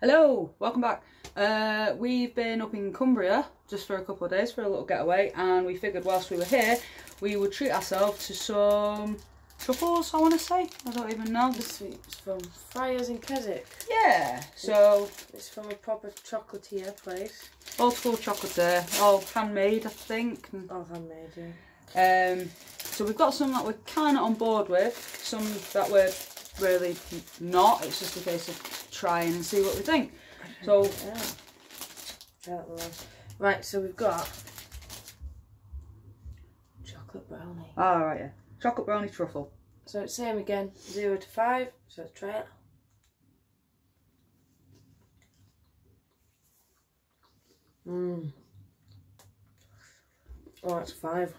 Hello, welcome back. Uh, we've been up in Cumbria just for a couple of days for a little getaway, and we figured whilst we were here, we would treat ourselves to some truffles. I want to say. I don't even know. This is from Friars in Keswick. Yeah. So It's from a proper chocolatier place. old school chocolate there, all handmade, I think. Oh, handmade, yeah. Um, so we've got some that we're kind of on board with, some that we're really not. It's just a case of trying and see what we think. So Yeah. Right, so we've got chocolate brownie. all right, yeah, chocolate brownie truffle. So it's same again, zero to five. So let's try it. Mmm. Oh, it's five.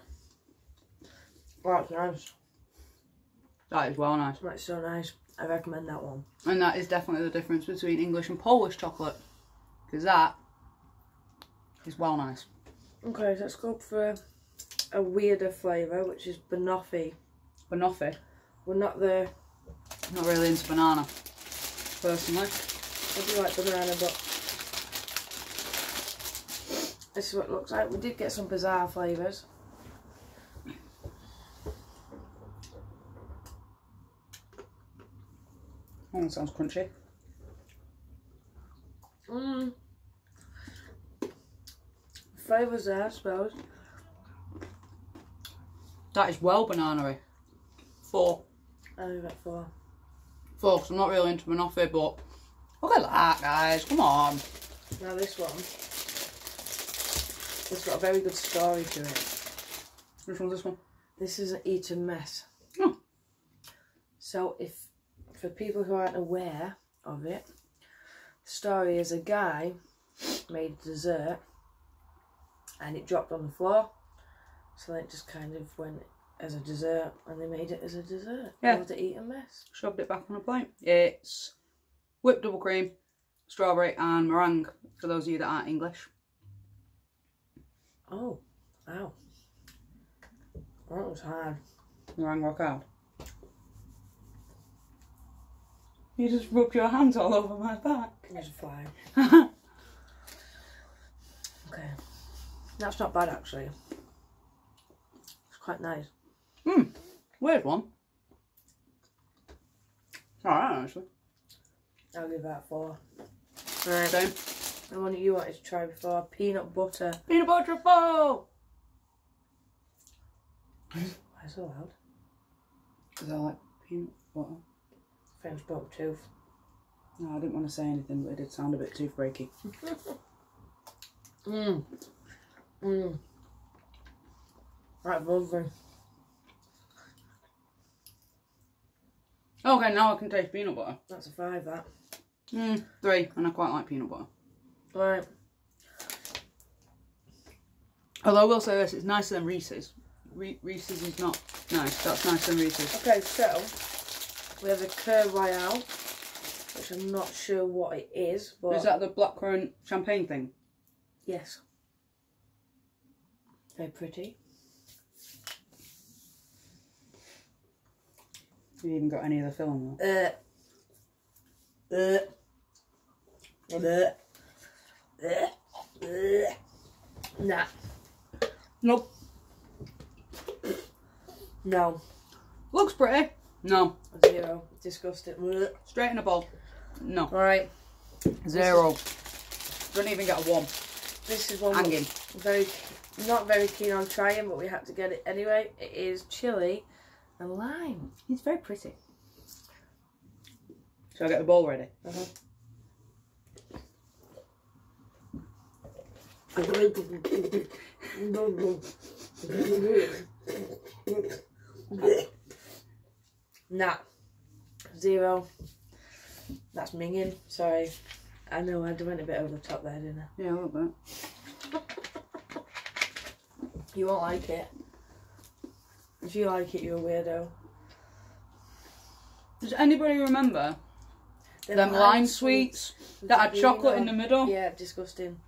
Oh, it's nice. That is well nice, That's so nice. I recommend that one. and that is definitely the difference between English and Polish chocolate, because that is well nice. Okay, so let's go for a weirder flavour, which is banoffee. Banoffee. We're not the. Not really into banana, personally. I do like banana, but this is what it looks like. We did get some bizarre flavours. Sounds crunchy. Mmm. Flavours there, I suppose. That is well banana-y. Four. I give it four. Four, 'cause I'm not really into banoffee, but look at that, guys. Come on. Now this one, it's got a very good story to it. Which one's this one? This is an Eton mess. Oh. So if for people who aren't aware of it, the story is a guy made dessert and it dropped on the floor. So then it just kind of went as a dessert and they made it as a dessert. Yeah. To eat a mess. Shoved it back on a plate. It's whipped double cream, strawberry, and meringue. For those of you that aren't English. Oh, wow. That was hard. Meringue rock out. You just rubbed your hands all over my back. There's a fly. Okay. That's not bad actually. It's quite nice. Hmm. Weird one. Alright, actually. I'll give that four. Right. Same. The one that you wanted to try before, peanut butter. Peanut butter truffle! Why so loud? Because I like peanut butter. French broke tooth. No, I didn't want to say anything, but it did sound a bit too freaky. Mmm. Mmm. Right, lovely. Okay, now I can taste peanut butter. That's a five, that. Mm, three, and I quite like peanut butter. Right. Although I will say this, it's nicer than Reese's. Re- Reese's is not nice. That's nicer than Reese's. Okay, so we have a Kir Royale, which I'm not sure what it is, but Is that the blackcurrant champagne thing? yes. Very pretty. You even got any of the film though? Uh, uh, uh, uh, uh, nah, Nope. no, Looks pretty. No. zero, disgusting. Uh. Straight in a bowl. No. Alright, Zero. Don't even get a one. this is one Hanging. we're very, not very keen on trying, but we had to get it anyway. It is chili and lime. It's very pretty. Shall I get the bowl ready? Uh-huh. nah. Zero. That's minging. Sorry. I know I went a bit over the top there, didn't I? Yeah, a little bit. You won't like it. If you like it, you're a weirdo. Does anybody remember Them them lime sweets that had chocolate in the middle? Yeah, disgusting.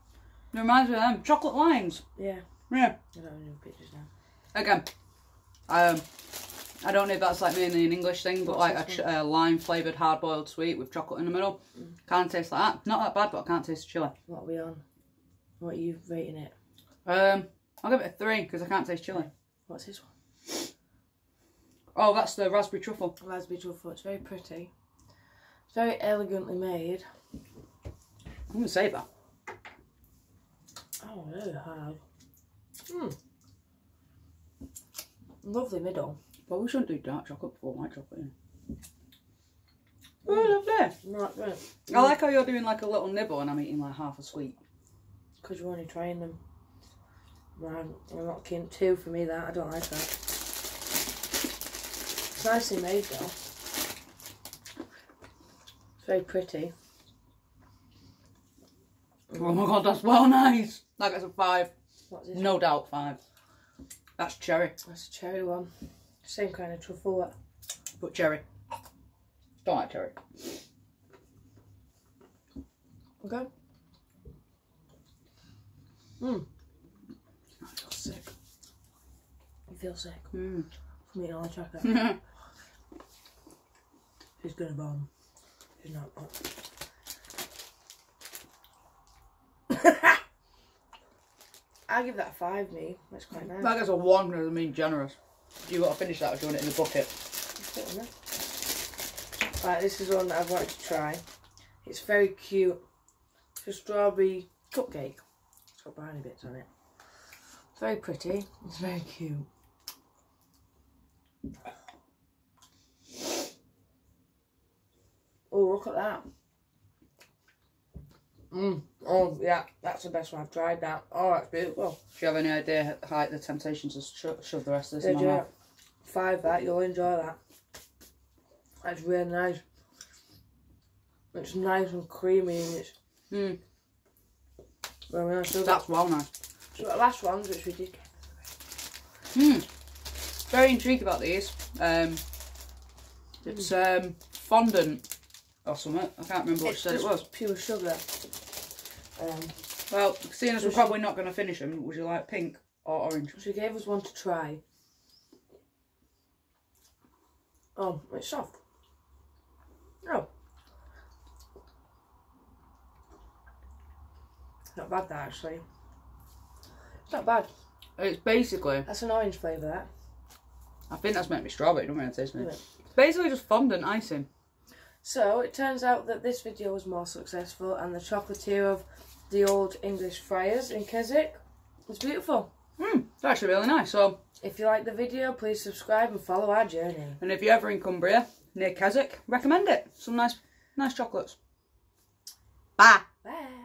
It reminds me of them. Chocolate limes. Yeah. Yeah. I don't know pictures now. Again. Um I don't know if that's like mainly an English thing, but What's like a uh, lime flavoured hard boiled sweet with chocolate in the middle. Can't taste like that. Not that bad, but I can't taste the chili. What are we on? What are you rating it? Um, I'll give it a three because I can't taste chili. What's this one? Oh, that's the raspberry truffle. Raspberry truffle. It's very pretty. It's very elegantly made. I'm gonna save that. Oh, really hard. Hmm. Lovely middle. But we shouldn't do dark chocolate before white chocolate. Know. Mm. Oh, lovely. Not good. I like how you're doing like a little nibble and I'm eating like half a sweet. Because you're only trying them. Right, I'm not keen. Two for me, that. I don't like that. It's nicely made, though. It's very pretty. Oh my god, that's well nice. That gets a five. No doubt five. That's cherry. That's a cherry one. Same kind of truffle. But cherry. Don't like cherry. Okay. Mm. I feel sick. You feel sick Mm. from eating all the chocolate. She's gonna bomb. She's not. I give that a five, me. That's quite nice. that gets a one because I mean generous. You want to finish that or do you want it in the bucket? Right, this is one that I've wanted to try. It's very cute. It's a strawberry cupcake. It's got brownie bits on it. It's very pretty. It's very cute. Oh, look at that. Mm. Oh, yeah, that's the best one. I've tried that. Oh, that's beautiful. Do you have any idea how like, the temptation to sho- shove the rest of this in my mouth? Five that, you'll enjoy that. That's really nice. It's nice and creamy and it's Mm. So, that, That's well nice. so the last ones which we did. Hmm. Very intrigued about these. Um, it's um, fondant or something. I can't remember what she said it was. pure sugar. Um, Well, seeing as we're probably not going to finish them, would you like pink or orange? she gave us one to try. Oh, it's soft. Oh. Not bad that actually. It's not bad. It's basically, That's an orange flavour that. I think that's meant to be strawberry, don't really taste me. Yeah. It's basically just fondant icing. So it turns out that this video was more successful and the chocolatier of the old English friars in Keswick It's beautiful. Hmm, it's actually really nice. So, If you like the video, please subscribe and follow our journey. and if you're ever in Cumbria, near Keswick, recommend it. Some nice, nice chocolates. Bye. Bye.